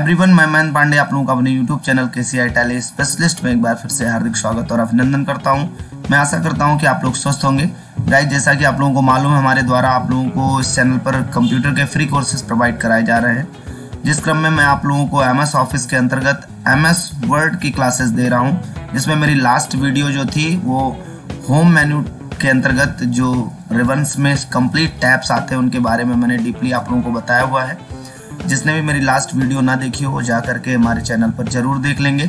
Everyone, मैं मयंक पांडे, आप लोगों का अपने यूट्यूब चैनल के सी आई टैली स्पेशलिस्ट में एक बार फिर से हार्दिक स्वागत और अभिनंदन करता हूँ। मैं आशा करता हूँ कि आप लोग स्वस्थ होंगे। गाइस जैसा कि आप लोगों को मालूम है, हमारे द्वारा आप लोगों को इस चैनल पर कंप्यूटर के फ्री कोर्सेज प्रोवाइड कराए जा रहे हैं। जिस क्रम में मैं आप लोगों को एम एस ऑफ़िस के अंतर्गत एम एस वर्ड की क्लासेस दे रहा हूँ, जिसमें मेरी लास्ट वीडियो जो थी, वो होम मेन्यू के अंतर्गत जो रिबन्स में कंप्लीट टैप्स आते हैं, उनके बारे में मैंने डीपली आप लोगों को बताया हुआ है। जिसने भी मेरी लास्ट वीडियो ना देखी हो जा करके हमारे चैनल पर ज़रूर देख लेंगे।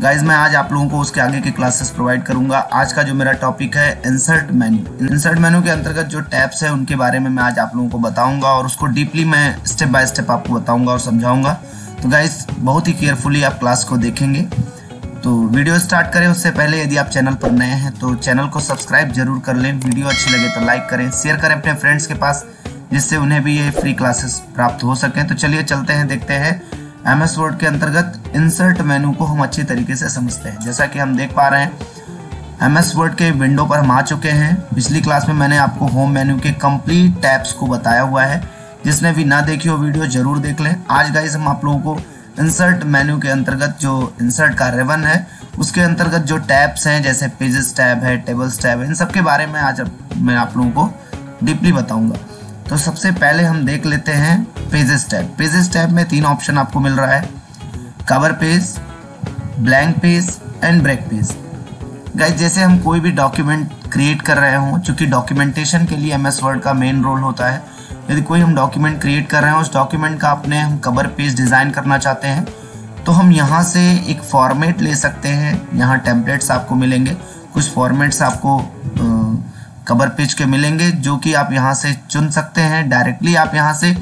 गाइज़ मैं आज आप लोगों को उसके आगे की क्लासेस प्रोवाइड करूँगा। आज का जो मेरा टॉपिक है इंसर्ट मेन्यू इंसर्ट मेन्यू के अंतर्गत जो टैब्स है, उनके बारे में मैं आज आप लोगों को बताऊँगा और उसको डीपली मैं स्टेप बाय स्टेप आपको बताऊँगा और समझाऊँगा। तो गाइज़ बहुत ही केयरफुली आप क्लास को देखेंगे। तो वीडियो स्टार्ट करें, उससे पहले यदि आप चैनल पर नए हैं तो चैनल को सब्सक्राइब ज़रूर कर लें। वीडियो अच्छी लगे तो लाइक करें शेयर करें अपने फ्रेंड्स के पास। जिससे उन्हें भी ये फ्री क्लासेस प्राप्त हो सकें। तो चलिए चलते हैं, देखते हैं। एम एस वर्ड के अंतर्गत इंसर्ट मेनू को हम अच्छी तरीके से समझते हैं। जैसा कि हम देख पा रहे हैं एम एस वर्ड के विंडो पर हम आ चुके हैं। पिछली क्लास में मैंने आपको होम मेन्यू के कंप्लीट टैब्स को बताया हुआ है। जिसने भी ना देखी हो वीडियो ज़रूर देख लें। आज गाइज़ हम आप लोगों को इंसर्ट मेन्यू के अंतर्गत जो इंसर्ट का रेवन है, उसके अंतर्गत जो टैब्स हैं, जैसे पेजेस टैब है टेबल्स टैब है, इन सब के बारे में आज मैं आप लोगों को डीपली बताऊँगा। तो सबसे पहले हम देख लेते हैं पेजेस टैब पेजेस टैब में तीन ऑप्शन आपको मिल रहा है। Cover page blank page and break page guys जैसे हम कोई भी डॉक्यूमेंट क्रिएट कर रहे हों, चूँकि डॉक्यूमेंटेशन के लिए एम एस वर्ड का मेन रोल होता है, यदि कोई हम डॉक्यूमेंट क्रिएट कर रहे हैं, उस डॉक्यूमेंट का अपने हम कवर पेज डिज़ाइन करना चाहते हैं तो हम यहाँ से एक फॉर्मेट ले सकते हैं। यहाँ टेम्पलेट्स आपको मिलेंगे। कुछ फॉर्मेट्स आपको कवर पेज के मिलेंगे जो कि आप यहाँ से चुन सकते हैं डायरेक्टली आप यहाँ से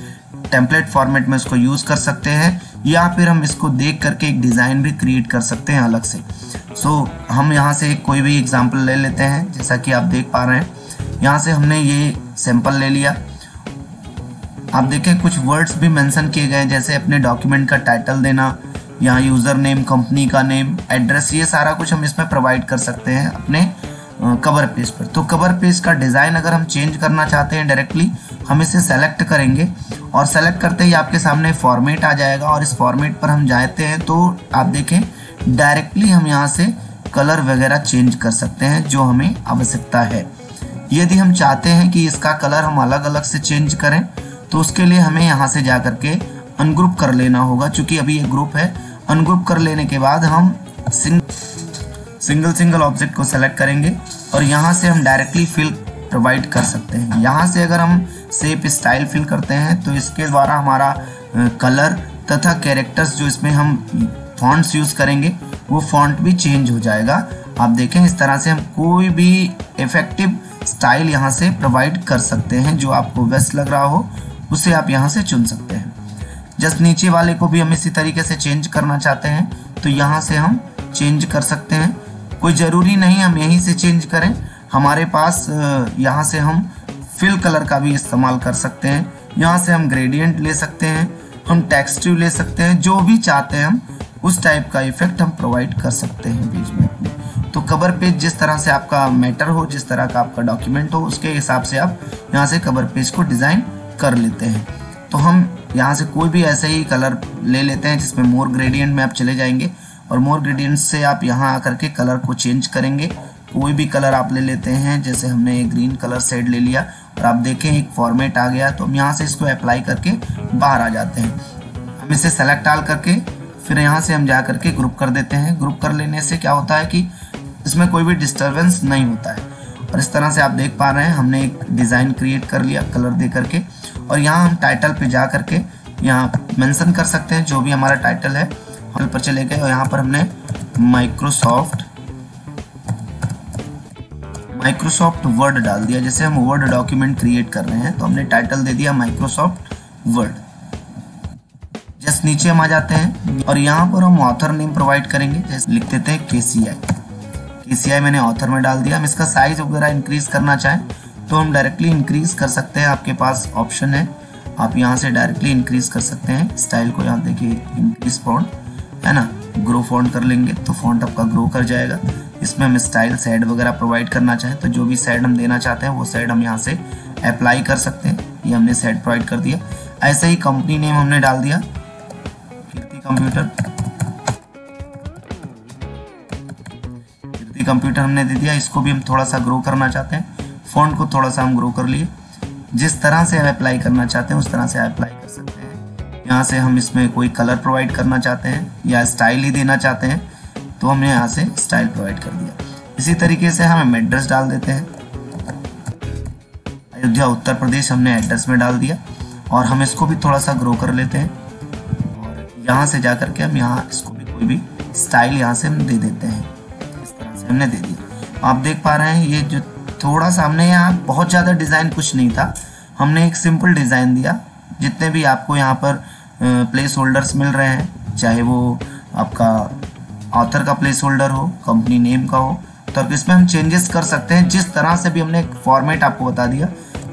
टेम्पलेट फॉर्मेट में इसको यूज़ कर सकते हैं या फिर हम इसको देख करके एक डिज़ाइन भी क्रिएट कर सकते हैं अलग से। सो so, हम यहाँ से कोई भी एग्ज़ाम्पल ले लेते हैं जैसा कि आप देख पा रहे हैं। यहाँ से हमने ये सैंपल ले लिया। आप देखें कुछ वर्ड्स भी मेंशन किए गए जैसे अपने डॉक्यूमेंट का टाइटल देना यहाँ यूज़र नेम कंपनी का नेम एड्रेस ये सारा कुछ हम इसमें प्रोवाइड कर सकते हैं अपने कवर पेज पर। तो कवर पेज का डिज़ाइन अगर हम चेंज करना चाहते हैं डायरेक्टली हम इसे सेलेक्ट करेंगे और सेलेक्ट करते ही आपके सामने फॉर्मेट आ जाएगा और इस फॉर्मेट पर हम जाते हैं तो आप देखें डायरेक्टली हम यहाँ से कलर वगैरह चेंज कर सकते हैं जो हमें आवश्यकता है। यदि हम चाहते हैं कि इसका कलर हम अलग अलग से चेंज करें तो उसके लिए हमें यहाँ से जा करके अनग्रुप कर लेना होगा क्योंकि अभी ये ग्रुप है। अनग्रुप कर लेने के बाद हम सिंग सिंगल सिंगल ऑब्जेक्ट को सेलेक्ट करेंगे और यहाँ से हम डायरेक्टली फिल प्रोवाइड कर सकते हैं। यहाँ से अगर हम सेप स्टाइल फिल करते हैं तो इसके द्वारा हमारा कलर तथा कैरेक्टर्स जो इसमें हम फॉन्ट्स यूज़ करेंगे, वो फॉन्ट भी चेंज हो जाएगा। आप देखें, इस तरह से हम कोई भी इफ़ेक्टिव स्टाइल यहाँ से प्रोवाइड कर सकते हैं, जो आपको बेस्ट लग रहा हो, उसे आप यहाँ से चुन सकते हैं। जस्ट नीचे वाले को भी हम इसी तरीके से चेंज करना चाहते हैं तो यहाँ से हम चेंज कर सकते हैं। कोई ज़रूरी नहीं, हम यहीं से चेंज करें। हमारे पास यहाँ से हम फिल कलर का भी इस्तेमाल कर सकते हैं। यहाँ से हम ग्रेडियंट ले सकते हैं, हम टेक्सटिव ले सकते हैं, जो भी चाहते हैं हम, उस टाइप का इफ़ेक्ट हम प्रोवाइड कर सकते हैं बीच में तो कवर पेज जिस तरह से आपका मैटर हो, जिस तरह का आपका डॉक्यूमेंट हो, उसके हिसाब से आप यहाँ से कवर पेज को डिज़ाइन कर लेते हैं। तो हम यहाँ से कोई भी ऐसे ही कलर ले लेते हैं जिसमें मोर ग्रेडियंट में आप चले जाएँगे। और मोर ग्रेडियंट से आप यहाँ आकर के कलर को चेंज करेंगे। कोई भी कलर आप ले लेते हैं, जैसे हमने एक ग्रीन कलर सेड ले लिया और आप देखें एक फॉर्मेट आ गया तो हम यहाँ से इसको अप्लाई करके बाहर आ जाते हैं। हम इसे सेलेक्ट डाल करके फिर यहाँ से हम जा करके ग्रुप कर देते हैं। ग्रुप कर लेने से क्या होता है कि इसमें कोई भी डिस्टर्बेंस नहीं होता है। और इस तरह से आप देख पा रहे हैं, हमने एक डिज़ाइन क्रिएट कर लिया कलर दे करके। और यहाँ हम टाइटल पे जा करके यहाँ मेंशन कर सकते हैं, जो भी हमारा टाइटल है। हम पर चले गए और यहाँ पर हमने माइक्रोसॉफ्ट माइक्रोसॉफ्ट वर्ड डाल दिया, जैसे हम वर्ड डॉक्यूमेंट क्रिएट कर रहे हैं। तो हमने टाइटल दे दिया माइक्रोसॉफ्ट वर्ड जस्ट नीचे हम आ जाते हैं और यहाँ पर हम ऑथर नेम प्रोवाइड करेंगे। जैसे लिख देते हैं के सी आई के सी आई मैंने ऑथर में डाल दिया। हम इसका साइज़ वगैरह इंक्रीज करना चाहें तो हम डायरेक्टली इंक्रीज कर सकते हैं। आपके पास ऑप्शन है। आप यहाँ से डायरेक्टली इंक्रीज कर सकते हैं। स्टाइल को यहाँ देखिए इंक्रीज फॉन्ट है ना? ग्रो फॉन्ट कर लेंगे तो फॉन्ट आपका ग्रो कर जाएगा। इसमें हम स्टाइल साइड वगैरह प्रोवाइड करना चाहें तो जो भी साइड हम देना चाहते हैं, वो साइड हम यहाँ से अप्लाई कर सकते हैं। ये हमने साइड प्रोवाइड कर दिया। ऐसे ही कंपनी नेम हमने डाल दिया। कंप्यूटर कंप्यूटर हमने दे दिया। इसको भी हम थोड़ा सा ग्रो करना चाहते हैं। फॉन्ट को थोड़ा सा हम ग्रो कर लिए। जिस तरह से हम अप्लाई करना चाहते हैं, उस तरह से अप्लाई यहाँ से हम इसमें कोई कलर प्रोवाइड करना चाहते हैं या स्टाइल ही देना चाहते हैं तो हमने यहाँ से स्टाइल प्रोवाइड कर दिया। इसी तरीके से हम एड्रेस डाल देते हैं। अयोध्या, उत्तर प्रदेश हमने एड्रेस में डाल दिया और हम इसको भी थोड़ा सा ग्रो कर लेते हैं। और यहाँ से जा करके हम यहाँ इसको भी कोई भी स्टाइल यहाँ से हम दे देते हैं। इस तरह से हमने दे दिया। आप देख पा रहे हैं, ये जो थोड़ा सा हमने यहाँ बहुत ज़्यादा डिज़ाइन कुछ नहीं था। हमने एक सिंपल डिज़ाइन दिया। जितने भी आपको यहाँ पर प्लेस होल्डर्स मिल रहे हैं, चाहे वो आपका ऑथर का प्लेस होल्डर हो कंपनी नेम का हो तो इसमें हम चेंजेस कर सकते हैं। जिस तरह से भी हमने फॉर्मेट आपको बता दिया,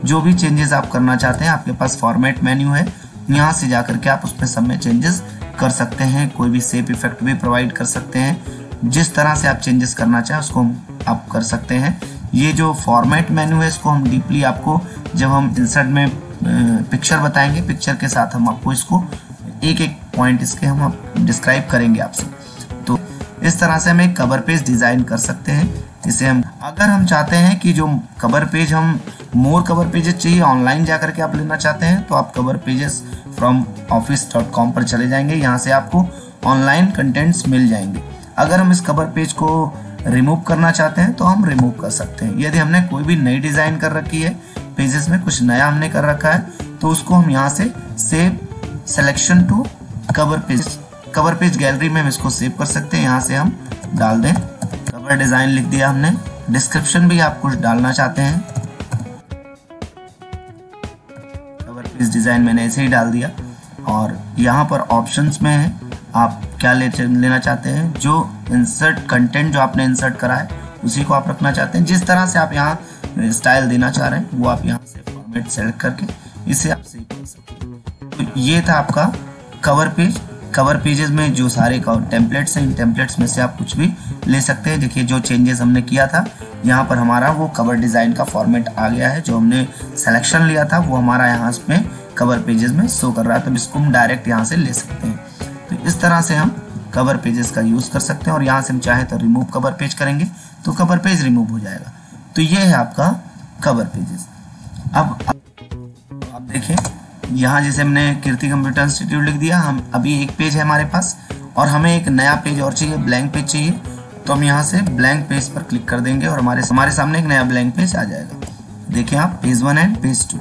जो भी चेंजेस आप करना चाहते हैं, आपके पास फॉर्मेट मेन्यू है, यहाँ से जा करके आप उसमें सब में चेंजेस कर सकते हैं, कोई भी सेप इफ़ेक्ट भी प्रोवाइड कर सकते हैं। जिस तरह से आप चेंजेस करना चाहें, उसको आप कर सकते हैं। ये जो फॉर्मेट मेन्यू है, इसको हम डीपली आपको जब हम इंसर्ट में पिक्चर बताएँगे। पिक्चर के साथ हम आपको इसको एक एक पॉइंट इसके हम डिस्क्राइब करेंगे आपसे। तो इस तरह से हम एक कवर पेज डिज़ाइन कर सकते हैं। इसे हम, अगर हम चाहते हैं कि जो कवर पेज हम मोर कवर पेजेस चाहिए ऑनलाइन जा करके आप लेना चाहते हैं तो आप cover pages from office dot com पर चले जाएँगे। यहाँ से आपको ऑनलाइन कंटेंट्स मिल जाएँगे। अगर हम इस कवर पेज को रिमूव करना चाहते हैं तो हम रिमूव कर सकते हैं। यदि हमने कोई भी नई डिज़ाइन कर रखी है पेजेस में कुछ नया हमने कर रखा है तो उसको हम यहाँ से save selection to cover page cover page gallery में हम इसको सेव कर सकते हैं। यहाँ से हम डाल दें। कवर डिज़ाइन लिख दिया हमने। डिस्क्रिप्शन भी आप कुछ डालना चाहते हैं। कवर पेज डिज़ाइन मैंने ऐसे ही डाल दिया। और यहाँ पर ऑप्शंस में है। आप क्या ले, लेना चाहते हैं? जो इंसर्ट कंटेंट जो आपने इंसर्ट करा है, उसी को आप रखना चाहते हैं। जिस तरह से आप यहाँ स्टाइल देना चाह रहे हैं, वो आप यहाँ से फॉर्मेट सेलेक्ट करके इसे आप सेव कर सकते तो ये था आपका कवर पेज कवर पेजेस में जो सारे टेम्पलेट्स हैं, इन टेम्पलेट्स में से आप कुछ भी ले सकते हैं। देखिए, जो चेंजेस हमने किया था, यहाँ पर हमारा वो कवर डिज़ाइन का फॉर्मेट आ गया है। जो हमने सिलेक्शन लिया था, वो हमारा यहाँ में कवर पेजेस में शो कर रहा है। तो इसको हम डायरेक्ट यहाँ से ले सकते हैं। तो इस तरह से हम कवर पेजेस का यूज़ कर सकते हैं। और यहाँ से हम चाहें तो रिमूव कवर पेज करेंगे तो कवर पेज रिमूव हो जाएगा। तो ये है आपका कवर पेजेस अब आप देखिए, यहाँ जैसे हमने कीर्ति कंप्यूटर इंस्टीट्यूट लिख दिया, हम, अभी एक पेज है हमारे पास, और हमें एक नया पेज और चाहिए ब्लैंक पेज चाहिए तो हम यहाँ से ब्लैंक पेज पर क्लिक कर देंगे और हमारे हमारे सामने एक नया ब्लैंक पेज आ जाएगा. देखिए आप page one and page two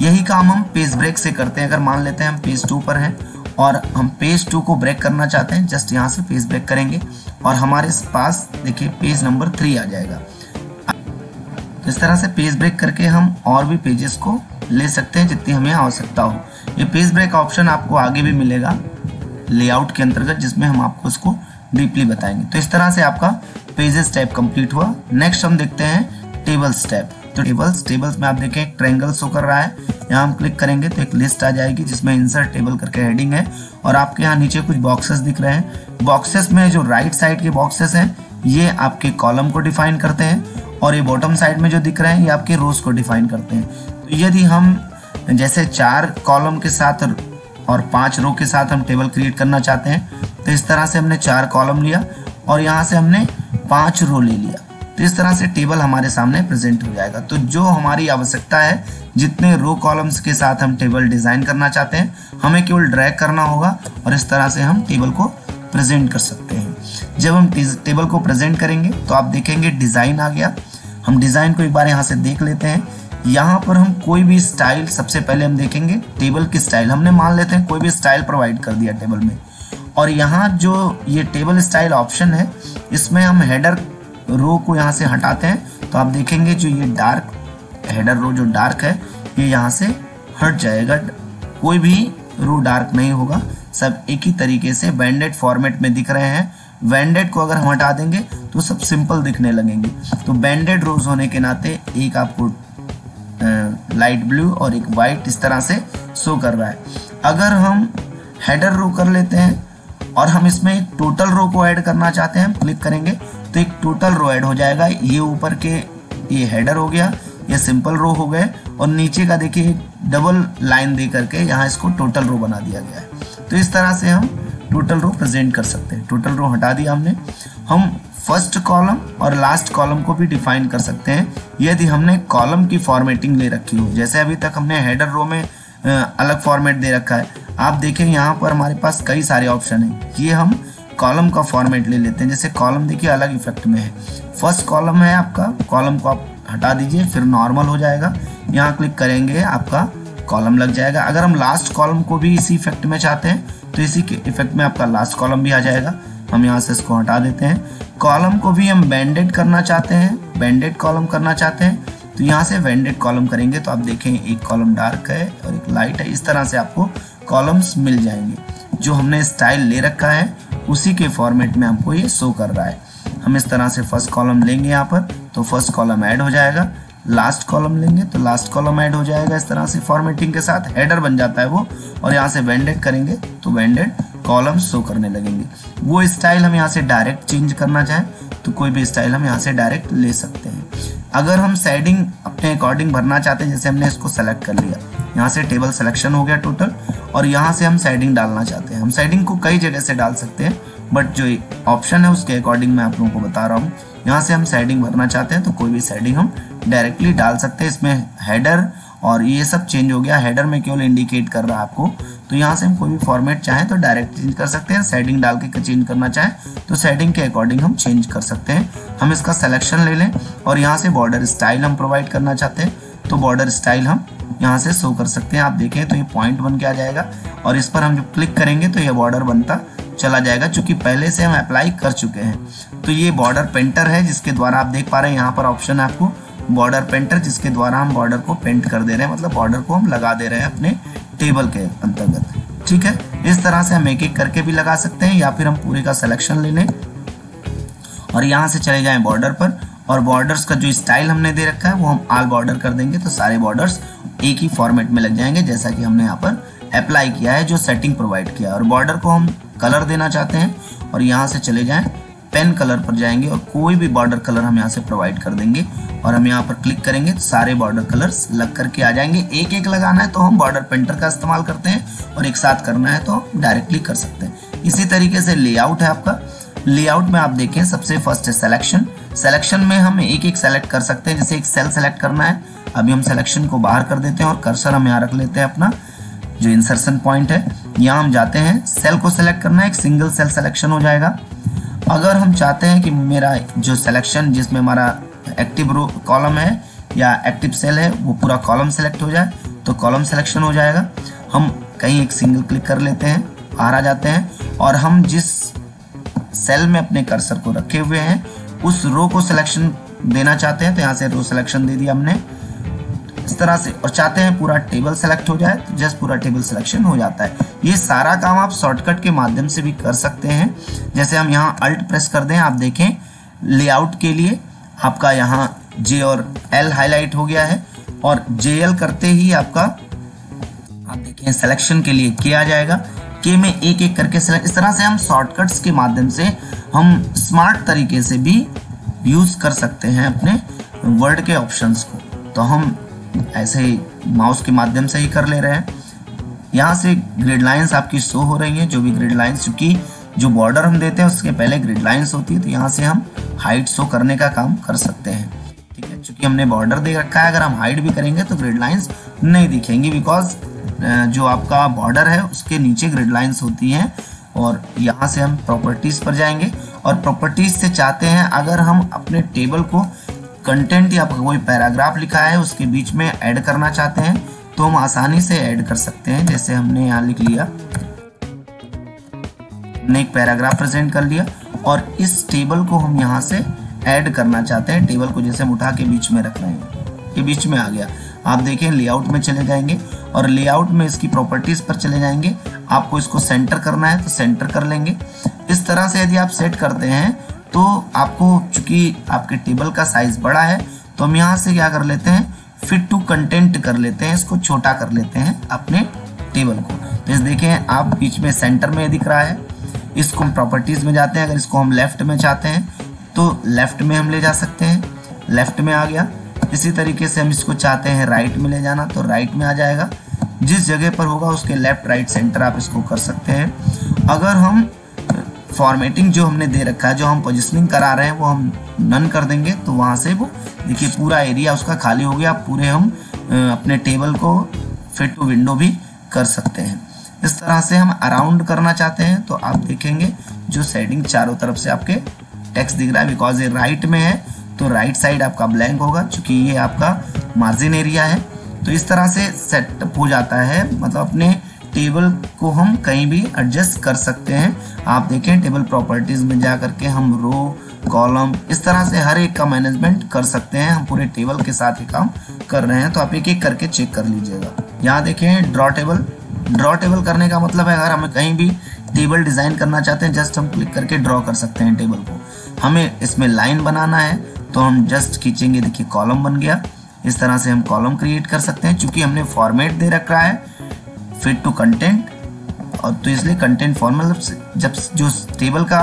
यही काम हम पेज ब्रेक से करते हैं, अगर मान लेते हैं हम पेज टू पर हैं, और हम पेज टू को ब्रेक करना चाहते हैं जस्ट यहाँ से पेज ब्रेक करेंगे, और हमारे पास, देखिए पेज नंबर थ्री आ जाएगा. इस तरह से पेज ब्रेक करके हम और भी पेजेस को ले सकते हैं जितनी हमें आवश्यकता हो। ये पेज ब्रेक ऑप्शन आपको आगे भी मिलेगा लेआउट के अंतर्गत, जिसमें हम आपको इसको डीपली बताएँगे। तो इस तरह से आपका पेजेस टाइप कंप्लीट हुआ। नेक्स्ट हम देखते हैं टेबल्स टाइप तो टेबल्स टेबल्स में आप देखें, एक ट्रेंगल शो कर रहा है। यहाँ हम क्लिक करेंगे तो एक लिस्ट आ जाएगी, जिसमें इंसर्ट टेबल करके हेडिंग है। और आपके यहाँ नीचे कुछ बॉक्सेस दिख रहे हैं। बॉक्सेस में जो राइट साइड के बॉक्सेस हैं ये आपके कॉलम को डिफाइन करते हैं और ये बॉटम साइड में जो दिख रहे हैं, ये आपके रोज को डिफाइन करते हैं। तो यदि हम जैसे चार कॉलम के साथ और पाँच रो के साथ हम टेबल क्रिएट करना चाहते हैं तो इस तरह से हमने चार कॉलम लिया और यहाँ से हमने पाँच रो ले लिया। तो इस तरह से टेबल हमारे सामने प्रेजेंट हो जाएगा। तो जो हमारी आवश्यकता है, जितने रो कॉलम्स के साथ हम टेबल डिज़ाइन करना चाहते हैं, हमें केवल ड्रैग करना होगा और इस तरह से हम टेबल को प्रेजेंट कर सकते हैं। जब हम टेबल को प्रेजेंट करेंगे तो आप देखेंगे डिज़ाइन आ गया। हम डिज़ाइन को एक बार यहाँ से देख लेते हैं। यहाँ पर हम कोई भी स्टाइल सबसे पहले हम देखेंगे टेबल की स्टाइल हमने मान लेते हैं, कोई भी स्टाइल प्रोवाइड कर दिया टेबल में। और यहाँ जो ये टेबल स्टाइल ऑप्शन है, इसमें हम हेडर रो को यहाँ से हटाते हैं। तो आप देखेंगे जो ये डार्क हेडर रो जो डार्क है, ये यहाँ से हट जाएगा। कोई भी रो डार्क नहीं होगा। सब एक ही तरीके से बैंडेड फॉर्मेट में दिख रहे हैं। बैंडेड को अगर हम हटा देंगे तो सब सिंपल दिखने लगेंगे। तो बैंडेड रोज होने के नाते, एक आपको लाइट ब्लू और एक वाइट इस तरह से शो कर रहा है। अगर हम हेडर रो कर लेते हैं, और हम इसमें एक टोटल रो को ऐड करना चाहते हैं क्लिक करेंगे तो एक टोटल रो ऐड हो जाएगा। ये ऊपर के, ये हेडर हो गया, ये सिंपल रो हो गए, और नीचे का देखिए डबल लाइन दे करके यहाँ इसको टोटल रो बना दिया गया है। तो इस तरह से हम टोटल रो प्रेजेंट कर सकते हैं। टोटल रो हटा दिया हमने। हम फ़र्स्ट कॉलम और लास्ट कॉलम को भी डिफाइन कर सकते हैं। यदि हमने कॉलम की फॉर्मेटिंग ले रखी हो, जैसे अभी तक हमने हेडर रो में अलग फॉर्मेट दे रखा है। आप देखें यहाँ पर हमारे पास कई सारे ऑप्शन हैं। ये हम कॉलम का फॉर्मेट ले लेते हैं। जैसे कॉलम देखिए, अलग इफ़ेक्ट में है। फ़र्स्ट कॉलम है आपका, कॉलम को आप हटा दीजिए, फिर नॉर्मल हो जाएगा। यहाँ क्लिक करेंगे, आपका कॉलम लग जाएगा। अगर हम लास्ट कॉलम को भी इसी इफ़ेक्ट में चाहते हैं तो इसी के इफ़ेक्ट में आपका लास्ट कॉलम भी आ जाएगा। हम यहाँ से इसको हटा देते हैं। कॉलम को भी हम बैंडेड करना चाहते हैं। बैंडेड कॉलम करना चाहते हैं। तो यहाँ से बैंडेड कॉलम करेंगे तो आप देखें एक कॉलम डार्क है और एक लाइट है। इस तरह से आपको कॉलम्स मिल जाएँगे। जो हमने स्टाइल ले रखा है, उसी के फॉर्मेट में हमको ये शो कर रहा है। हम इस तरह से फ़र्स्ट कॉलम लेंगे यहाँ पर तो फ़र्स्ट कॉलम ऐड हो जाएगा। लास्ट कॉलम लेंगे तो लास्ट कॉलम ऐड हो जाएगा इस तरह से फॉर्मेटिंग के साथ हेडर बन जाता है वो, और यहाँ से वेंडेड करेंगे तो वेंडेड कॉलम शो करने लगेंगे। वो स्टाइल हम यहाँ से डायरेक्ट चेंज करना चाहें तो कोई भी स्टाइल हम यहाँ से डायरेक्ट ले सकते हैं। अगर हम सेडिंग अपने अकॉर्डिंग भरना चाहते हैं, जैसे हमने इसको सेलेक्ट कर लिया, यहाँ से टेबल सिलेक्शन हो गया टोटल और यहाँ से हम सेडिंग डालना चाहते हैं। हम सेडिंग को कई जगह से डाल सकते हैं बट जो ऑप्शन है, उसके अकॉर्डिंग मैं आप लोगों को बता रहा हूँ। यहाँ से हम सेडिंग भरना चाहते हैं तो कोई भी सेडिंग हम डायरेक्टली डाल सकते हैं इसमें हेडर और ये सब चेंज हो गया। हेडर में केवल इंडिकेट कर रहा है आपको। तो यहाँ से हम कोई भी फॉर्मेट चाहें तो डायरेक्ट चेंज कर सकते हैं। सेटिंग डाल के चेंज करना चाहें तो सेटिंग के अकॉर्डिंग हम चेंज कर सकते हैं। हम इसका सिलेक्शन ले लें और यहाँ से बॉर्डर स्टाइल हम प्रोवाइड करना चाहते हैं। तो बॉर्डर स्टाइल हम यहाँ से शो कर सकते हैं। आप देखें तो ये पॉइंट बन के आ जाएगा और इस पर हम जब क्लिक करेंगे तो ये बॉर्डर बनता चला जाएगा। क्योंकि पहले से हम अप्लाई कर चुके हैं। तो ये बॉर्डर पेंटर है जिसके द्वारा आप देख पा रहे हैं। यहाँ पर ऑप्शन है आपको बॉर्डर पेंटर जिसके द्वारा हम बॉर्डर को पेंट कर दे रहे हैं मतलब बॉर्डर को हम लगा दे रहे हैं अपने टेबल के अंतर्गत। ठीक है? इस तरह से हम एक एक करके भी लगा सकते हैं या फिर हम पूरे का सिलेक्शन ले लें। और यहाँ से चले जाएँ बॉर्डर पर, और बॉर्डर्स का जो स्टाइल हमने दे रखा है, वो हम आल बॉर्डर कर देंगे तो सारे बॉर्डर्स एक ही फॉर्मेट में लग जाएँगे, जैसा कि हमने यहाँ पर अप्लाई किया है, जो सेटिंग प्रोवाइड किया है। और बॉर्डर को हम कलर देना चाहते हैं, और यहाँ से चले जाएँ पेन कलर पर जाएँगे और कोई भी बॉर्डर कलर हम यहाँ से प्रोवाइड कर देंगे और हम यहाँ पर क्लिक करेंगे तो सारे बॉर्डर कलर्स लग करके आ जाएँगे। एक एक लगाना है तो हम बॉर्डर पेंटर का इस्तेमाल करते हैं और एक साथ करना है तो डायरेक्टली कर सकते हैं। इसी तरीके से लेआउट है आपका। लेआउट में आप देखें सबसे फ़र्स्ट है सिलेक्शन सिलेक्शन में हम एक एक सेलेक्ट कर सकते हैं। जैसे एक सेल सेलेक्ट करना है, अभी हम सिलेक्शन को बाहर कर देते हैं और कर्सर हम यहाँ रख लेते हैं अपना, जो इंसर्शन पॉइंट है। यहाँ हम जाते हैं। सेल को सेलेक्ट करना है, एक सिंगल सेल सिलेक्शन हो जाएगा। अगर हम चाहते हैं कि मेरा जो सिलेक्शन जिसमें हमारा एक्टिव रो कॉलम है या एक्टिव सेल है, वो पूरा कॉलम सेलेक्ट हो जाए तो कॉलम सिलेक्शन हो जाएगा। हम कहीं एक सिंगल क्लिक कर लेते हैं, बाहर आ जाते हैं और हम जिस सेल में अपने कर्सर को रखे हुए हैं, उस रो को सिलेक्शन देना चाहते हैं तो यहाँ से रो सिलेक्शन दे दिया हमने। इस तरह से, और चाहते हैं पूरा टेबल सेलेक्ट हो जाए तो जस्ट पूरा टेबल सिलेक्शन हो जाता है। ये सारा काम आप शॉर्टकट के माध्यम से भी कर सकते हैं। जैसे हम यहाँ अल्ट प्रेस कर दें, आप देखें लेआउट के लिए आपका यहाँ जे और एल हाईलाइट हो गया है, और जे एल करते ही आपका, आप देखें सिलेक्शन के लिए के आ जाएगा। के में एक एक करके सेलेक्ट इस तरह से हम शॉर्टकट्स के माध्यम से हम स्मार्ट तरीके से भी यूज़ कर सकते हैं अपने वर्ड के ऑप्शंस को। तो हम ऐसे ही माउस के माध्यम से ही कर ले रहे हैं। यहाँ से ग्रिड लाइंस आपकी शो हो रही हैं, जो भी ग्रिड लाइंस क्योंकि जो बॉर्डर हम देते हैं, उसके पहले ग्रिड लाइंस होती है तो यहाँ से हम हाइट शो करने का काम कर सकते हैं। ठीक है, चूँकि हमने बॉर्डर दे रखा है, अगर हम हाइट भी करेंगे तो ग्रिड लाइन्स नहीं दिखेंगी बिकॉज़ जो आपका बॉर्डर है, उसके नीचे ग्रिड लाइन्स होती हैं, और यहाँ से हम प्रॉपर्टीज़ पर जाएँगे। और प्रॉपर्टीज़ से चाहते हैं, अगर हम अपने टेबल को कंटेंट या कोई पैराग्राफ लिखा है, उसके बीच में ऐड करना चाहते हैं तो हम आसानी से ऐड कर सकते हैं, जैसे हमने यहाँ लिख लिया। हमने एक पैराग्राफ प्रेजेंट कर लिया और इस टेबल को हम यहाँ से ऐड करना चाहते हैं टेबल को जैसे हम उठा के बीच में रख रहे हैं, ये बीच में आ गया। आप देखें लेआउट में चले जाएँगे और लेआउट में इसकी प्रॉपर्टीज़ पर चले जाएँगे। आपको इसको सेंटर करना है तो सेंटर कर लेंगे। इस तरह से यदि आप सेट करते हैं तो आपको चूँकि आपके टेबल का साइज़ बड़ा है तो हम यहाँ से क्या कर लेते हैं? फिट टू कंटेंट कर लेते हैं, इसको छोटा कर लेते हैं अपने टेबल को। तो इस देखें, आप बीच में सेंटर में दिख रहा है। इसको हम प्रॉपर्टीज़ में जाते हैं, अगर इसको हम लेफ़्ट में चाहते हैं तो लेफ़्ट में हम ले जा सकते हैं। लेफ़्ट में आ गया। इसी तरीके से हम इसको चाहते हैं राइट में ले जाना तो राइट में आ जाएगा। जिस जगह पर होगा, उसके लेफ़्ट राइट सेंटर आप इसको कर सकते हैं। अगर हम फॉर्मेटिंग जो हमने दे रखा है, जो हम पोजिशनिंग करा रहे हैं, वो हम नन कर देंगे। तो वहाँ से वो, देखिए, पूरा एरिया उसका खाली हो गया। पूरे हम अपने टेबल को फिट टू विंडो भी कर सकते हैं। इस तरह से हम अराउंड करना चाहते हैं तो आप देखेंगे जो सेटिंग चारों तरफ़ से आपके टेक्स दिख रहा है। बिकॉज़ ये राइट में है तो राइट साइड आपका ब्लैंक होगा क्योंकि ये आपका मार्जिन एरिया है। तो इस तरह से सेटअप हो जाता है मतलब अपने टेबल को हम कहीं भी एडजस्ट कर सकते हैं। आप देखें टेबल प्रॉपर्टीज़ में जा करके हम रो कॉलम इस तरह से हर एक का मैनेजमेंट कर सकते हैं। हम पूरे टेबल के साथ ही काम कर रहे हैं तो आप एक एक करके चेक कर लीजिएगा। यहाँ देखें ड्रॉ टेबल ड्रॉ टेबल करने का मतलब है, अगर हमें कहीं भी टेबल डिज़ाइन करना चाहते हैं जस्ट हम क्लिक करके ड्रॉ कर सकते हैं टेबल को। हमें इसमें लाइन बनाना है तो हम जस्ट खींचेंगे। देखिए कॉलम बन गया। इस तरह से हम कॉलम क्रिएट कर सकते हैं क्योंकि हमने फॉर्मेट दे रखा है। फिट टू कंटेंट और तो इसलिए कंटेंट फॉर्म मतलब जब जो टेबल का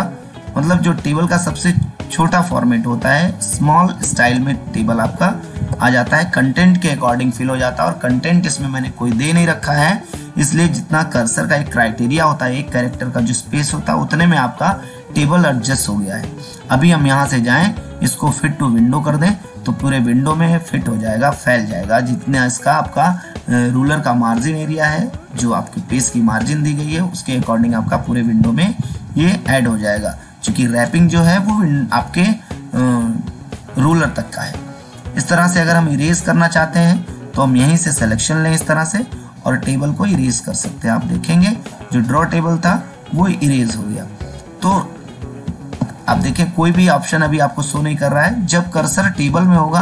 मतलब जो टेबल का सबसे छोटा फॉर्मेट होता है स्मॉल स्टाइल में टेबल आपका आ जाता है। कंटेंट के अकॉर्डिंग फिल हो जाता है और कंटेंट इसमें मैंने कोई दे नहीं रखा है। इसलिए जितना कर्सर का एक क्राइटेरिया होता है, एक कैरेक्टर का जो स्पेस होता है, उतने में आपका टेबल एडजस्ट हो गया है। अभी हम यहाँ से जाएँ, इसको फिट टू विंडो कर दें तो पूरे विंडो में फिट हो जाएगा, फैल जाएगा। जितना इसका आपका रूलर का मार्जिन एरिया है, जो आपके पेज की मार्जिन दी गई है, उसके अकॉर्डिंग आपका पूरे विंडो में ये ऐड हो जाएगा। क्योंकि रैपिंग जो है, वो आपके रूलर तक का है। इस तरह से अगर हम इरेज करना चाहते हैं तो हम यहीं से सिलेक्शन लें इस तरह से, और टेबल को इरेज कर सकते हैं। आप देखेंगे, जो ड्रॉ टेबल था, वो इरेज हो गया। तो आप देखें, कोई भी ऑप्शन अभी आपको शो नहीं कर रहा है। जब कर्सर टेबल में होगा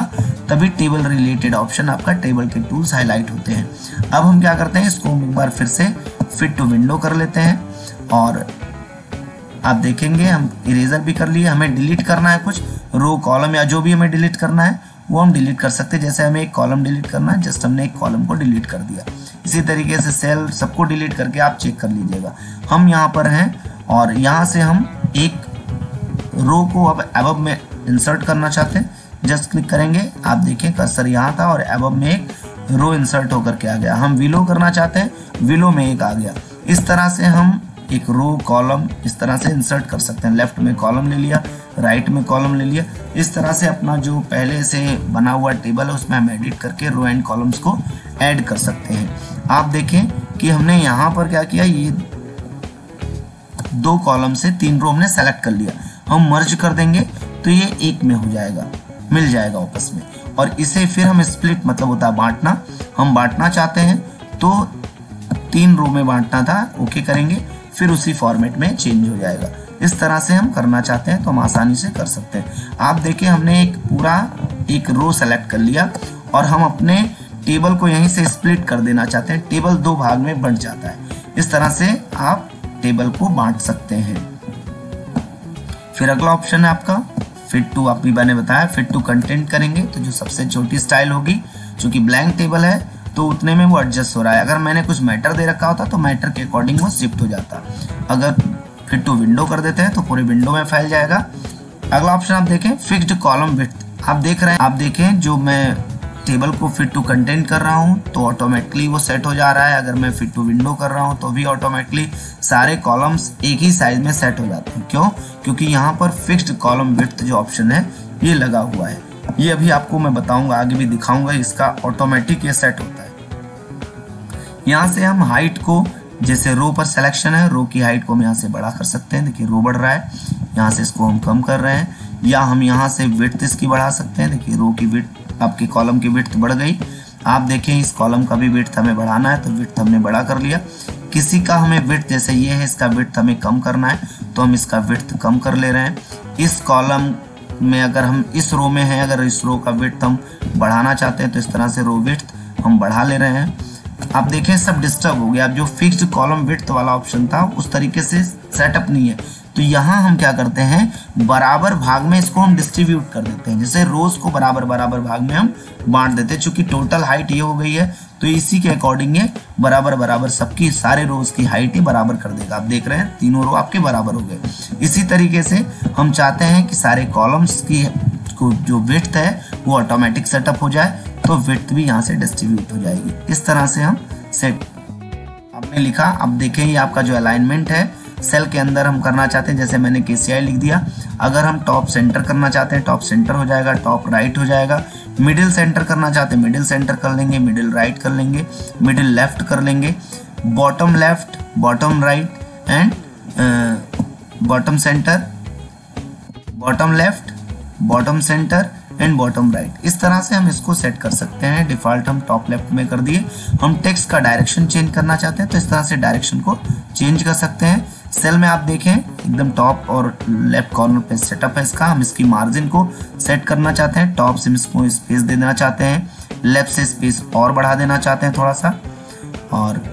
तभी टेबल रिलेटेड ऑप्शन आपका टेबल के टूल्स हाईलाइट होते हैं। अब हम क्या करते हैं, इसको हम एक बार फिर से फिट टू विंडो कर लेते हैं और आप देखेंगे हम इरेजर भी कर लिए, हमें डिलीट करना है कुछ रो कॉलम या जो भी हमें डिलीट करना है, वो हम डिलीट कर सकते हैं। जैसे हमें एक कॉलम डिलीट करना है जस्ट हमने एक कॉलम को डिलीट कर दिया। इसी तरीके से सेल सबको डिलीट करके आप चेक कर लीजिएगा। हम यहाँ पर हैं और यहाँ से हम एक रो को अब एबब में इंसर्ट करना चाहते हैं। जस्ट क्लिक करेंगे, आप देखें कर्सर यहाँ था और एबब में एक रो इंसर्ट होकर के आ गया। हम विलो करना चाहते हैं विलो में एक आ गया। इस तरह से हम एक रो कॉलम इस तरह से इंसर्ट कर सकते हैं। लेफ़्ट में कॉलम ले लिया राइट में कॉलम ले लिया। इस तरह से अपना जो पहले से बना हुआ टेबल है, उसमें हम एडिट करके रो एंड कॉलम्स को ऐड कर सकते हैं। आप देखें कि हमने यहाँ पर क्या किया, ये दो कॉलम से तीन रो हमने सेलेक्ट कर लिया। हम मर्ज कर देंगे तो ये एक में हो जाएगा। मिल जाएगा आपस में। और इसे फिर हम स्प्लिट मतलब होता है बांटना। हम बांटना चाहते हैं तो तीन रो में बांटना था ओके करेंगे, फिर उसी फॉर्मेट में चेंज हो जाएगा। इस तरह से हम करना चाहते हैं तो हम आसानी से कर सकते हैं। आप देखिए, हमने एक पूरा एक रो सेलेक्ट कर लिया, और हम अपने टेबल को यहीं से स्प्लिट कर देना चाहते हैं। टेबल दो भाग में बंट जाता है। इस तरह से आप टेबल को बांट सकते हैं। फिर अगला ऑप्शन है आपका फिट टू आप भी मैंने बताया, फिट टू कंटेंट करेंगे तो जो सबसे छोटी स्टाइल होगी, चूँकि ब्लैंक टेबल है तो उतने में वो एडजस्ट हो रहा है। अगर मैंने कुछ मैटर दे रखा होता तो मैटर के अकॉर्डिंग वो शिफ्ट हो जाता। अगर फिट टू विंडो कर देते हैं तो पूरे विंडो में फैल जाएगा। अगला ऑप्शन आप देखें फिक्स्ड कॉलम विथ आप देख रहे हैं, आप देखें, जो मैं टेबल को फिट टू कंटेंट कर रहा हूँ तो ऑटोमेटिकली वो सेट हो जा रहा है। अगर मैं फिट टू विंडो कर रहा हूँ तो भी ऑटोमेटिकली सारे कॉलम्स एक ही साइज़ में सेट हो जाते हैं। क्यों? क्योंकि यहाँ पर फिक्स्ड कॉलम विथ जो ऑप्शन है, ये लगा हुआ है। ये अभी आपको मैं बताऊँगा, आगे भी दिखाऊँगा, इसका ऑटोमेटिक ये सेट होता है। यहाँ से हम हाइट को, जैसे रो पर सिलेक्शन है रो की हाइट को हम यहाँ से बड़ा कर सकते हैं। देखिए रो बढ़ रहा है, यहाँ से इसको हम कम कर रहे हैं, या हम यहाँ से विथ इसकी बढ़ा सकते हैं। देखिए रो की विथ आपके कॉलम की विथ बढ़ गई। आप देखें, इस कॉलम का भी विथ हमें बढ़ाना है तो विथ हमने बड़ा कर लिया। किसी का हमें विथ जैसे ये है, इसका विथ हमें कम करना है तो हम इसका विथ कम कर ले रहे हैं। इस कॉलम में अगर हम, इस रो में हैं, अगर इस रो का विथ हम बढ़ाना चाहते हैं तो इस तरह से रो विथ हम बढ़ा ले रहे हैं। आप देखें, सब डिस्टर्ब हो गया। अब जो फिक्स्ड कॉलम विथ वाला ऑप्शन था, उस तरीके से सेटअप नहीं है। तो यहाँ हम क्या करते हैं, बराबर भाग में इसको हम डिस्ट्रीब्यूट कर देते हैं। जैसे रोज को बराबर बराबर भाग में हम बांट देते हैं, चूँकि टोटल हाइट ये हो गई है तो इसी के अकॉर्डिंग ये बराबर बराबर सबकी, सारे रोज की हाइट ही बराबर कर देगा। आप देख रहे हैं, तीनों रो आपके बराबर हो गए। इसी तरीके से हम चाहते हैं कि सारे कॉलम्स की जो विथ है, वो ऑटोमेटिक सेटअप हो जाए तो विथ भी यहाँ से डिस्ट्रीब्यूट हो जाएगी। इस तरह से हम सेट आपने लिखा, अब देखें ये आपका जो अलाइनमेंट है सेल के अंदर हम करना चाहते हैं, जैसे मैंने के लिख दिया। अगर हम टॉप सेंटर करना चाहते हैं टॉप सेंटर हो जाएगा टॉप राइट हो जाएगा। मिडिल सेंटर करना चाहते हैं मिडिल सेंटर कर लेंगे मिडिल राइट कर लेंगे मिडिल लेफ़्ट कर लेंगे। Bottom left bottom right and bottom centre bottom left bottom centre and bottom right इस तरह से हम इसको सेट कर सकते हैं। डिफ़ॉल्ट हम टॉप लेफ़्ट में कर दिए। हम टेक्स्ट का डायरेक्शन चेंज करना चाहते हैं तो इस तरह से डायरेक्शन को चेंज कर सकते हैं। सेल में आप देखें, एकदम टॉप और लेफ़्ट कॉर्नर पे सेटअप है इसका। हम इसकी मार्जिन को सेट करना चाहते हैं। टॉप से इसको स्पेस दे देना चाहते हैं। लेफ़्ट से स्पेस और बढ़ा देना चाहते हैं थोड़ा सा। और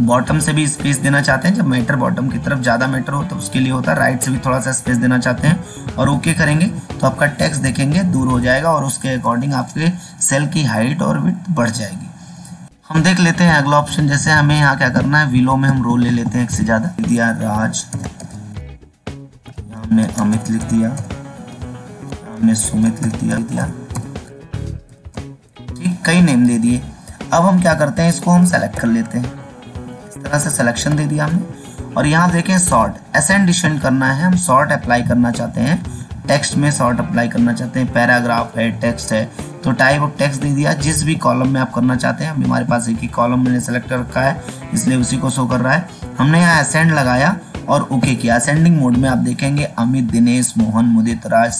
बॉटम से भी स्पेस देना चाहते हैं। जब मैटर बॉटम की तरफ़ ज़्यादा मैटर हो तो उसके लिए होता है राइट से भी थोड़ा सा स्पेस देना चाहते हैं। और ओके करेंगे तो आपका टैक्स देखेंगे, दूर हो जाएगा और उसके अकॉर्डिंग आपके सेल की हाइट और विथ बढ़ जाएगी। हम देख लेते हैं अगला ऑप्शन जैसे हमें यहाँ क्या करना है विलो में हम रोल ले लेते हैं एक से ज़्यादा। दिया राज। हमने अमित लिख दिया। हमने सुमित लिख दिया। दिया। ठीक, कई नेम दे दिए। अब हम क्या करते हैं, इसको हम सेलेक्ट कर लेते हैं। इस तरह से सिलेक्शन दे दिया हमने। और यहाँ देखें सॉर्ट एसेंड डिसेंड करना है। हम सॉर्ट अप्लाई करना चाहते हैं। टेक्स्ट में सॉर्ट अप्लाई करना चाहते हैं पैराग्राफ है टेक्स्ट है तो टाइप ऑफ़ टेक्स्ट दे दिया। जिस भी कॉलम में आप करना चाहते हैं, हमारे पास एक ही कॉलम मैंने सेलेक्ट कर रखा है, इसलिए उसी को शो कर रहा है। हमने यहाँ असेंड लगाया और ओके किया। असेंडिंग मोड में आप देखेंगे, अमित, दिनेश, मोहन, मुदित, राज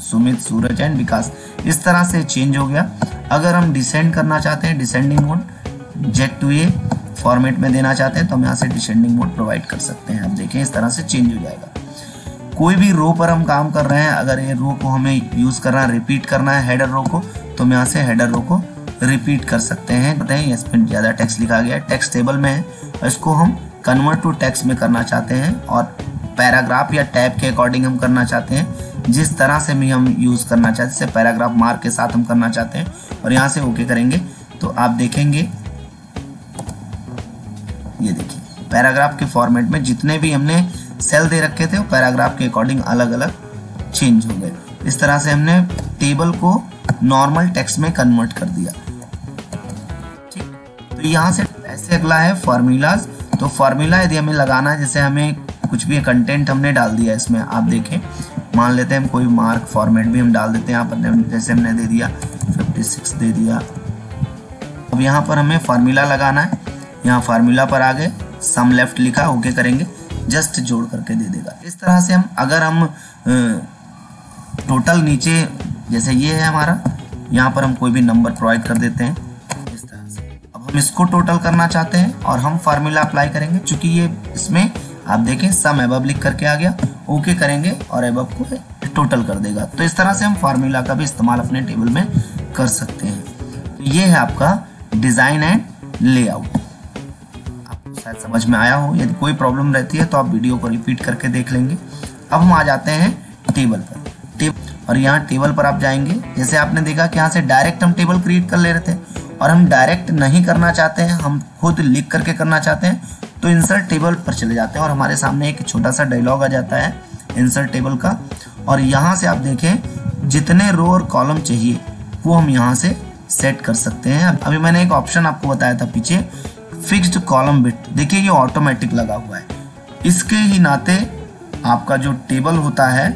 सुमित, सूरज एंड विकास। इस तरह से चेंज हो गया। अगर हम डिसेंड करना चाहते हैं descending mode Z to A format में देना चाहते हैं तो हम यहाँ से डिसेंडिंग मोड प्रोवाइड कर सकते हैं। आप देखें, इस तरह से चेंज हो जाएगा। कोई भी रो पर हम काम कर रहे हैं, अगर ये रो को हमें यूज़ करना है रिपीट करना है हेडर रो को तो हम यहाँ से हेडर रो को रिपीट कर सकते हैं। बताएँ इसमें ज़्यादा टेक्स्ट लिखा गया है टेक्स्ट टेबल में है। इसको हम कन्वर्ट टू टेक्स्ट में करना चाहते हैं और पैराग्राफ या टैब के अकॉर्डिंग हम करना चाहते हैं। जिस तरह से भी हम यूज़ करना चाहते हैं, जैसे पैराग्राफ मार्क के साथ हम करना चाहते हैं और यहाँ से ओके करेंगे तो आप देखेंगे, ये देखिए पैराग्राफ के फॉर्मेट में जितने भी हमने सेल दे रखे थे पैराग्राफ के अकॉर्डिंग अलग अलग चेंज हो गए। इस तरह से हमने टेबल को नॉर्मल टेक्स्ट में कन्वर्ट कर दिया। ठीक? तो यहाँ से ऐसे अगला है फॉर्मूलाज। तो फार्मूला यदि हमें लगाना है, जैसे हमें कुछ भी कंटेंट हमने डाल दिया इसमें, आप देखें। मान लेते हैं हम कोई मार्क फॉर्मेट भी हम डाल देते हैं, यहाँ पर जैसे हमने दे दिया 56 दे दिया। अब यहाँ पर हमें फार्मूला लगाना है। यहाँ फार्मूला पर आ गए सम लेफ़्ट लिखा ओके करेंगे। जस्ट जोड़ करके दे देगा। इस तरह से हम, अगर हम टोटल नीचे, जैसे ये है हमारा, यहाँ पर हम कोई भी नंबर प्रोवाइड कर देते हैं। इस तरह से। अब हम इसको टोटल करना चाहते हैं और हम फार्मूला अप्लाई करेंगे, चूँकि ये इसमें, आप देखें सम एबब लिख करके आ गया। ओके करेंगे और एबब को टोटल कर देगा। तो इस तरह से हम फार्मूला का भी इस्तेमाल अपने टेबल में कर सकते हैं। तो ये है आपका डिज़ाइन एंड लेआउट शायद समझ में आया हो। यदि कोई प्रॉब्लम रहती है तो आप वीडियो को रिपीट करके देख लेंगे। अब हम आ जाते हैं टेबल पर। टेबल और यहाँ टेबल पर आप जाएँगे। जैसे आपने देखा कि यहाँ से डायरेक्ट हम टेबल क्रिएट कर ले रहे थे। और हम डायरेक्ट नहीं करना चाहते हैं, हम खुद लिख करके करना चाहते हैं तो इंसर्ट टेबल पर चले जाते हैं। और हमारे सामने एक छोटा सा डायलॉग आ जाता है इंसर्ट टेबल का। और यहाँ से आप देखें, जितने रो और कॉलम चाहिए, वो हम यहाँ से सेट कर सकते हैं। अभी मैंने एक ऑप्शन आपको बताया था पीछे। फिक्स्ड कॉलम बिट देखिए, ये ऑटोमेटिक लगा हुआ है। इसके ही नाते आपका जो टेबल होता है,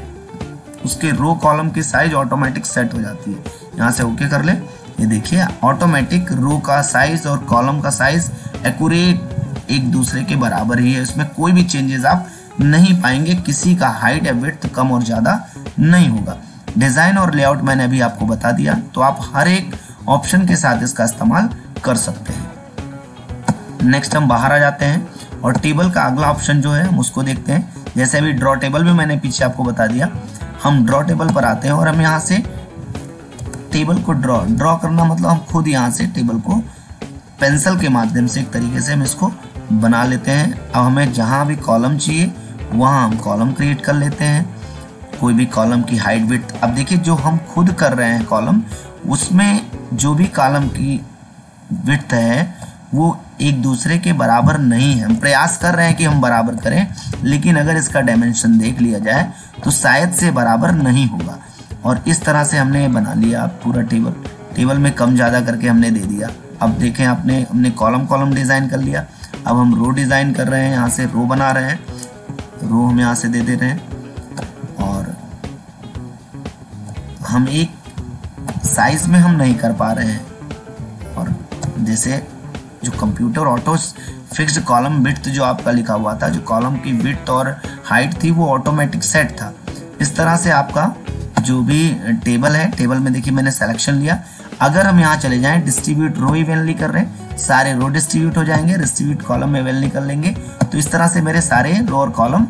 उसके रो कॉलम की साइज़ ऑटोमेटिक सेट हो जाती है। यहाँ से ओके कर ले। ये देखिए ऑटोमेटिक रो का साइज़ और कॉलम का साइज़ एक्यूरेट एक दूसरे के बराबर ही है। इसमें कोई भी चेंजेस आप नहीं पाएँगे। किसी का हाइट या विड्थ कम और ज़्यादा नहीं होगा। डिज़ाइन और लेआउट मैंने अभी आपको बता दिया। तो आप हर एक ऑप्शन के साथ इसका इस्तेमाल कर सकते हैं। नेक्स्ट हम बाहर आ जाते हैं और टेबल का अगला ऑप्शन जो है, हम उसको देखते हैं। जैसे अभी ड्रॉ टेबल भी मैंने पीछे आपको बता दिया। हम ड्रॉ टेबल पर आते हैं और हम यहाँ से टेबल को ड्रॉ ड्रॉ करना मतलब हम खुद यहाँ से टेबल को पेंसिल के माध्यम से एक तरीके से हम इसको बना लेते हैं। अब हमें जहाँ भी कॉलम चाहिए, वहाँ हम कॉलम क्रिएट कर लेते हैं। कोई भी कॉलम की हाइट विथ अब देखिए, जो हम खुद कर रहे हैं कॉलम उसमें जो भी कॉलम की विथ है, वो एक दूसरे के बराबर नहीं है। हम प्रयास कर रहे हैं कि हम बराबर करें, लेकिन अगर इसका डायमेंशन देख लिया जाए तो शायद से बराबर नहीं होगा। और इस तरह से हमने बना लिया पूरा टेबल टेबल में कम ज़्यादा करके हमने दे दिया। अब देखें, आपने, हमने कॉलम कॉलम डिज़ाइन कर लिया। अब हम रो डिज़ाइन कर रहे हैं, यहाँ से रो बना रहे हैं। रो हम यहाँ से दे दे रहे हैं। और हम एक साइज़ में हम नहीं कर पा रहे हैं। और जैसे जो computer auto fix column width जो आपका लिखा हुआ था, जो कॉलम की विड्थ और हाइट थी, वो ऑटोमेटिक सेट था। इस तरह से आपका जो भी टेबल है टेबल में देखिए मैंने सिलेक्शन लिया। अगर हम यहाँ चले जाएँ डिस्ट्रीब्यूट रो इवेंटली कर रहे हैं, सारे रो डिस्ट्रीब्यूट हो जाएँगे डिस्ट्रीब्यूट कॉलम में इवेंटली कर लेंगे तो इस तरह से मेरे सारे रो और कॉलम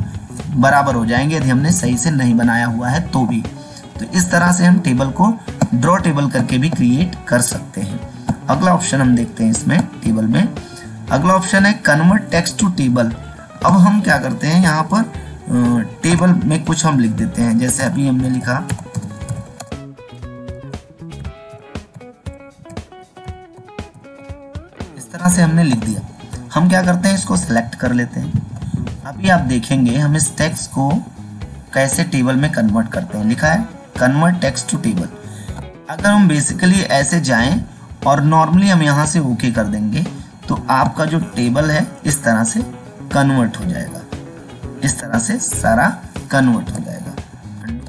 बराबर हो जाएँगे। यदि हमने सही से नहीं बनाया हुआ है तो भी। तो इस तरह से हम टेबल को ड्रॉ टेबल करके भी क्रिएट कर सकते हैं। अगला ऑप्शन हम देखते हैं इसमें टेबल में। अगला ऑप्शन है कन्वर्ट टेक्स्ट टू टेबल अब हम क्या करते हैं, यहाँ पर टेबल में कुछ हम लिख देते हैं। जैसे अभी हमने लिखा, इस तरह से हमने लिख दिया। हम क्या करते हैं, इसको सिलेक्ट कर लेते हैं। अभी आप देखेंगे, हम इस टेक्स्ट को कैसे टेबल में कन्वर्ट करते हैं। लिखा है कन्वर्ट टेक्स्ट टू टेबल अगर हम बेसिकली ऐसे जाएँ और नॉर्मली हम यहाँ से ओके कर देंगे तो आपका जो टेबल है, इस तरह से कन्वर्ट हो जाएगा। इस तरह से सारा कन्वर्ट हो जाएगा।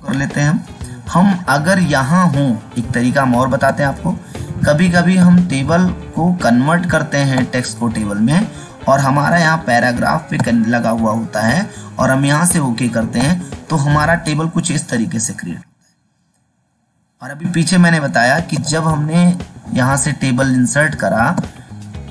कर लेते हैं हम। हम अगर यहाँ हो, एक तरीका हम और बताते हैं आपको। कभी कभी हम टेबल को कन्वर्ट करते हैं टेक्स्ट को टेबल में, और हमारा यहाँ पैराग्राफ पे लगा हुआ होता है, और हम यहाँ से ओके करते हैं तो हमारा टेबल कुछ इस तरीके से क्रिएट और अभी पीछे मैंने बताया कि जब हमने यहाँ से टेबल इंसर्ट करा,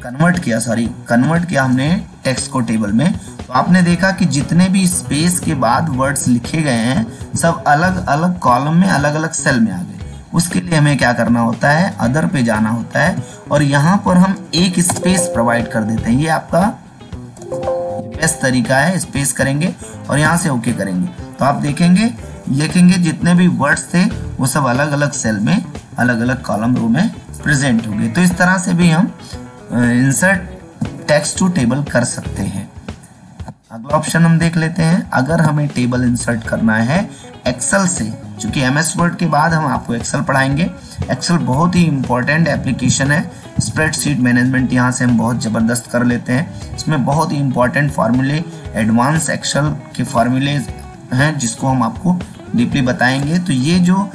कन्वर्ट किया सॉरी कन्वर्ट किया हमने टेक्स्ट को टेबल में तो आपने देखा कि जितने भी स्पेस के बाद वर्ड्स लिखे गए हैं, सब अलग अलग कॉलम में, अलग अलग सेल में आ गए। उसके लिए हमें क्या करना होता है? अदर पे जाना होता है और यहाँ पर हम एक स्पेस प्रोवाइड कर देते हैं। ये आपका बेस्ट तरीका है, स्पेस करेंगे और यहाँ से ओके करेंगे। तो आप देखेंगे लिखेंगे जितने भी वर्ड्स थे, वो सब अलग अलग सेल में अलग अलग कॉलम रो में प्रेजेंट होंगे। तो इस तरह से भी हम इंसर्ट टेक्स्ट टू टेबल कर सकते हैं। अगला ऑप्शन हम देख लेते हैं। अगर हमें टेबल इंसर्ट करना है एक्सेल से चूँकि एम एस वर्ड के बाद हम आपको एक्सेल पढ़ाएँगे। एक्सेल बहुत ही इंपॉर्टेंट एप्लीकेशन है। स्प्रेडशीट मैनेजमेंट यहाँ से हम बहुत ज़बरदस्त कर लेते हैं। इसमें बहुत ही इंपॉर्टेंट फार्मूले एडवांस एक्सेल के फार्मूले हैं, जिसको हम आपको डीपली बताएँगे। तो ये जो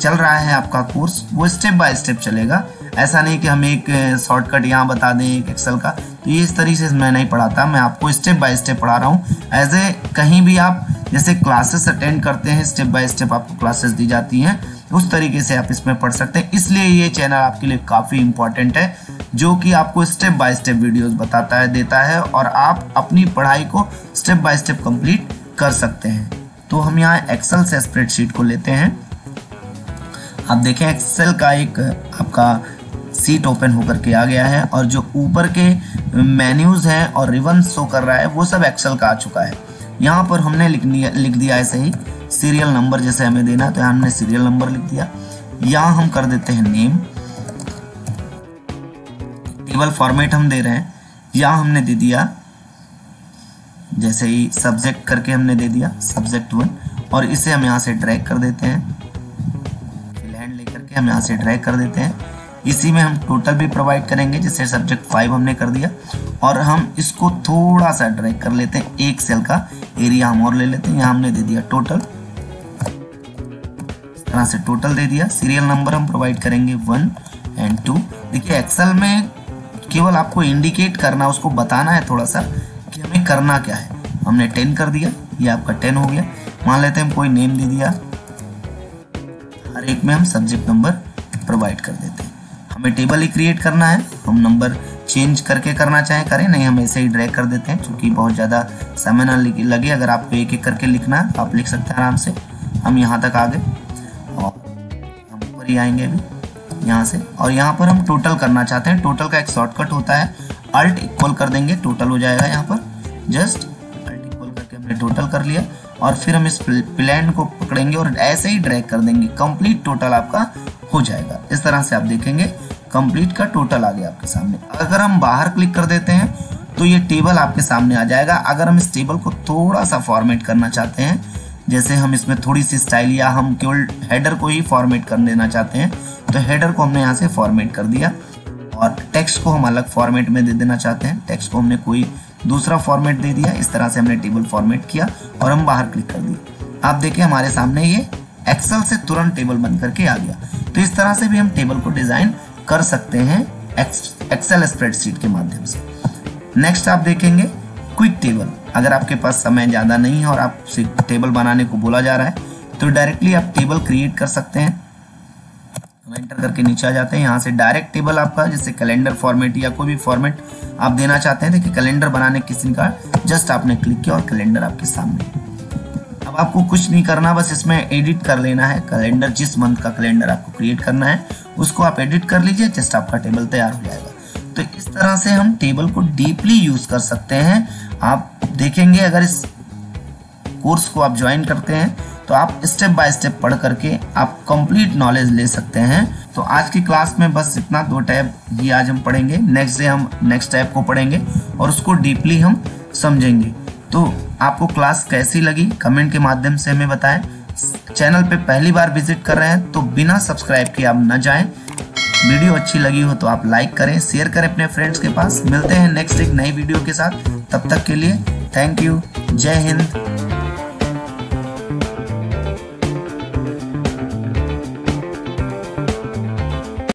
चल रहा है आपका कोर्स, वो स्टेप बाय स्टेप चलेगा। ऐसा नहीं कि हम एक शॉर्टकट यहाँ बता दें, एक एक्सेल का। तो ये इस तरीके से मैं नहीं पढ़ाता, मैं आपको स्टेप बाय स्टेप पढ़ा रहा हूँ। एज ए कहीं भी आप, जैसे क्लासेस अटेंड करते हैं, स्टेप बाय स्टेप आपको क्लासेस दी जाती हैं, उस तरीके से आप इसमें पढ़ सकते हैं। इसलिए ये चैनल आपके लिए काफ़ी इंपॉर्टेंट है, जो कि आपको स्टेप बाय स्टेप वीडियोस बताता है, देता है, और आप अपनी पढ़ाई को स्टेप बाय स्टेप कंप्लीट कर सकते हैं। तो हम यहाँ एक्सेल से स्प्रेडशीट को लेते हैं। आप देखें एक्सेल का एक आपका सीट ओपन होकर के आ गया है और जो ऊपर के मेन्यूज हैं और रिवन शो कर रहा है, वो सब एक्सेल का आ चुका है। यहाँ पर हमने लिख लिख दिया ऐसे ही सीरियल नंबर जैसे हमें देना तो यहाँ हमने सीरियल नंबर लिख दिया। यहाँ हम कर देते हैं नेम टेबल फॉर्मेट हम दे रहे हैं। यहाँ हमने दे दिया जैसे ही सब्जेक्ट करके हमने दे दिया सब्जेक्ट वन और इसे हम यहाँ से ड्रैग कर देते हैं। लैंड लेकर के हम यहाँ से ड्रैग कर देते हैं। इसी में हम टोटल भी प्रोवाइड करेंगे, जैसे सब्जेक्ट फाइव हमने कर दिया। और हम इसको थोड़ा सा ड्रैग कर लेते हैं, एक सेल का एरिया हम और ले लेते हैं। यहाँ हमने दे दिया टोटल इस तरह से टोटल दे दिया। सीरियल नंबर हम प्रोवाइड करेंगे वन एंड टू देखिए एक्सेल में केवल आपको इंडिकेट करना, उसको बताना है थोड़ा सा कि हमें करना क्या है? हमने टेन कर दिया, ये आपका टेन हो गया। मान लेते हैं हम कोई नेम दे दिया। हर एक में हम सब्जेक्ट नंबर प्रोवाइड कर देते हैं। हमें टेबल ही क्रिएट करना है। हम नंबर चेंज करके करना चाहें, करें, नहीं, हम ऐसे ही ड्रैग कर देते हैं क्योंकि बहुत ज़्यादा समय ना लगे अगर आपको एक एक करके लिखना है, आप लिख सकते हैं आराम से। हम यहाँ तक आ गए। और हम ऊपर ही आएँगे अभी, यहाँ से। और यहाँ पर हम टोटल करना चाहते हैं। टोटल का एक शॉर्टकट होता है। अल्ट इक्वल कर देंगे टोटल हो जाएगा यहाँ पर। जस्ट इक्वल करके हमने टोटल कर लिया और फिर हम इस प्लान को पकड़ेंगे और ऐसे ही ड्रैग कर देंगे। कंप्लीट टोटल आपका हो जाएगा। इस तरह से आप देखेंगे कंप्लीट का टोटल आ गया आपके सामने। अगर हम बाहर क्लिक कर देते हैं तो ये टेबल आपके सामने आ जाएगा। अगर हम इस टेबल को थोड़ा सा फॉर्मेट करना चाहते हैं, जैसे हम इसमें थोड़ी सी स्टाइल या हम केवल हेडर को ही फॉर्मेट कर देना चाहते हैं तो हेडर को हमने यहाँ से फॉर्मेट कर दिया। और टेक्स्ट को हम अलग फॉर्मेट में दे देना चाहते हैं। टेक्स्ट को हमने कोई दूसरा फॉर्मेट दे दिया, इस तरह से हमने टेबल फॉर्मेट किया और हम बाहर क्लिक कर दिए आप देखिए हमारे सामने ये एक्सेल से तुरंत टेबल बन करके आ गया। तो इस तरह से भी हम टेबल को डिज़ाइन कर सकते हैं एक्सेल स्प्रेडशीट के माध्यम से। नेक्स्ट आप देखेंगे क्विक टेबल अगर आपके पास समय ज़्यादा नहीं है और आपसे टेबल बनाने को बोला जा रहा है तो डायरेक्टली आप टेबल क्रिएट कर सकते हैं। हम एंटर करके नीचे आ जाते हैं। यहाँ से डायरेक्ट टेबल आपका जैसे कैलेंडर फॉर्मेट या कोई भी फॉर्मेट आप देना चाहते हैं, देखिए कैलेंडर बनाने किसी का जस्ट आपने क्लिक किया और कैलेंडर आपके सामने। अब आपको कुछ नहीं करना, बस इसमें एडिट कर लेना है। कैलेंडर जिस मंथ का कैलेंडर आपको क्रिएट करना है, उसको आप एडिट कर लीजिए जस्ट आपका टेबल तैयार हो जाएगा। तो इस तरह से हम टेबल को डीपली यूज़ कर सकते हैं। आप देखेंगे, अगर इस कोर्स को आप ज्वाइन करते हैं तो आप स्टेप बाय स्टेप पढ़ करके आप कंप्लीट नॉलेज ले सकते हैं। तो आज की क्लास में बस इतना, दो टैब ही आज हम पढ़ेंगे। नेक्स्ट डे हम नेक्स्ट टैब को पढ़ेंगे और उसको डीपली हम समझेंगे। तो आपको क्लास कैसी लगी? कमेंट के माध्यम से हमें बताएँ। चैनल पे पहली बार विज़िट कर रहे हैं तो बिना सब्सक्राइब किए आप न जाएँ। वीडियो अच्छी लगी हो तो आप लाइक करें शेयर करें अपने फ्रेंड्स के पास। मिलते हैं नेक्स्ट एक नई वीडियो के साथ। तब तक के लिए थैंक यू जय हिंद।